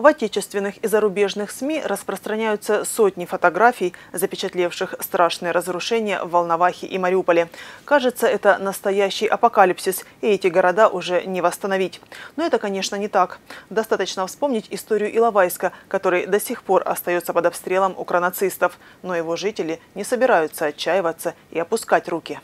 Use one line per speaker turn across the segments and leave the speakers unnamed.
В отечественных и зарубежных СМИ распространяются сотни фотографий, запечатлевших страшные разрушения в Волновахе и Мариуполе. Кажется, это настоящий апокалипсис, и эти города уже не восстановить. Но это, конечно, не так. Достаточно вспомнить историю Иловайска, который до сих пор остается под обстрелом укронацистов. Но его жители не собираются отчаиваться и опускать руки.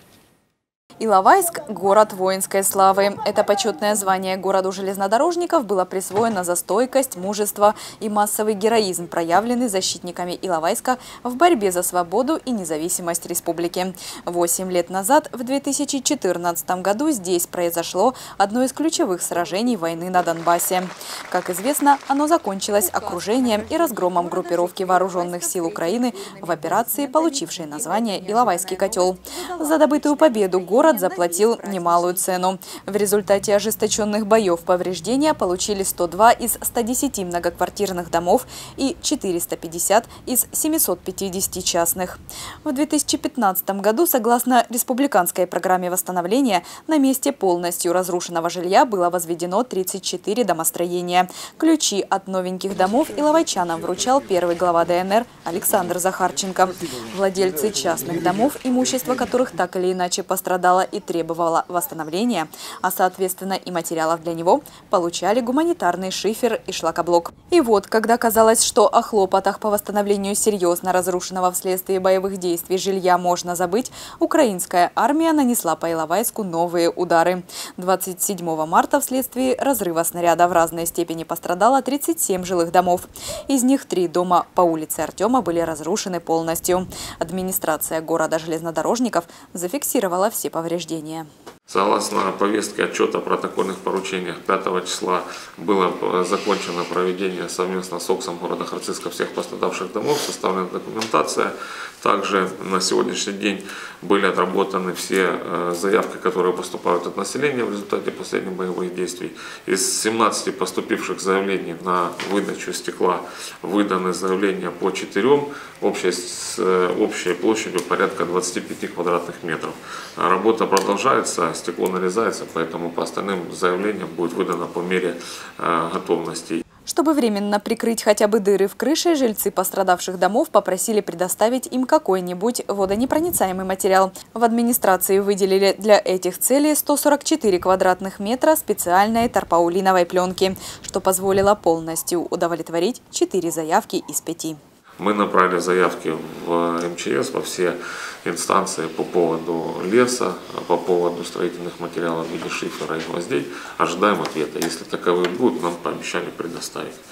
Иловайск – город воинской славы. Это почетное звание городу железнодорожников было присвоено за стойкость, мужество и массовый героизм, проявленный защитниками Иловайска в борьбе за свободу и независимость республики. Восемь лет назад, в 2014 году, здесь произошло одно из ключевых сражений войны на Донбассе. Как известно, оно закончилось окружением и разгромом группировки вооруженных сил Украины в операции, получившей название «Иловайский котел». За добытую победу город город заплатил немалую цену. В результате ожесточенных боев повреждения получили 102 из 110 многоквартирных домов и 450 из 750 частных. В 2015 году, согласно республиканской программе восстановления, на месте полностью разрушенного жилья было возведено 34 домостроения. Ключи от новеньких домов иловайчанам вручал первый глава ДНР Александр Захарченко. Владельцы частных домов, имущество которых так или иначе пострадало, пострадала и требовала восстановления, а соответственно и материалов для него, получали гуманитарный шифер и шлакоблок. И вот, когда казалось, что о хлопотах по восстановлению серьезно разрушенного вследствие боевых действий жилья можно забыть, украинская армия нанесла по Иловайску новые удары. 27 марта вследствие разрыва снаряда в разной степени пострадало 37 жилых домов. Из них три дома по улице Артема были разрушены полностью. Администрация города железнодорожников зафиксировала все повреждения повреждения.
Согласно повестке отчета о протокольных поручениях 5 числа было закончено проведение совместно с ОКСом города Харциска всех пострадавших домов, составлена документация. Также на сегодняшний день были отработаны все э, заявки, которые поступают от населения в результате последних боевых действий. Из 17 поступивших заявлений на выдачу стекла выданы заявления по 4, общей, с э, общей площадью порядка 25 квадратных метров. Работа продолжается стекло нарезается, поэтому по остальным заявлениям будет выдано по мере э, готовности.
Чтобы временно прикрыть хотя бы дыры в крыше, жильцы пострадавших домов попросили предоставить им какой-нибудь водонепроницаемый материал. В администрации выделили для этих целей 144 квадратных метра специальной тарпаулиновой пленки, что позволило полностью удовлетворить 4 заявки из 5.
Мы направили заявки в МЧС, во все инстанции по поводу леса, по поводу строительных материалов в виде шифера и гвоздей. Ожидаем ответа. Если таковые будут, нам пообещали предоставить.